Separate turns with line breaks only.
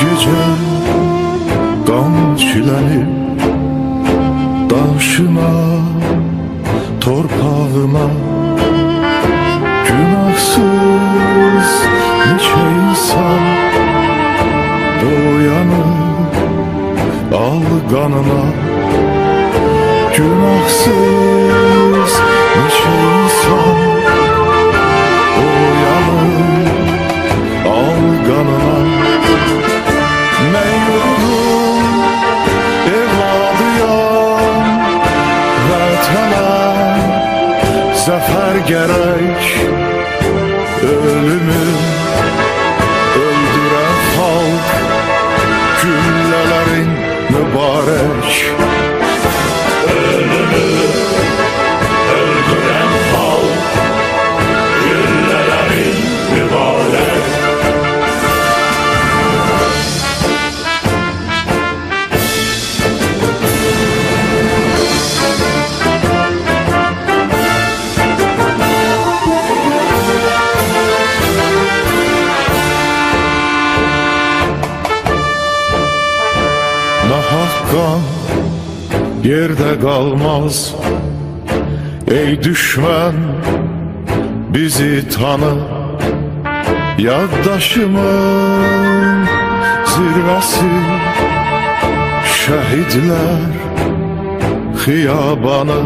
gecə qan çilənib Daşıma, torpağıma Günahsız neçə insan Boyanıb al qanıma Günahsız zəfər gərək Ölümü Nahaq qan yerdə qalmaz Ey düşmən bizi tanı. Yaddaşımın zirvəsi Şəhidlər xiyabanı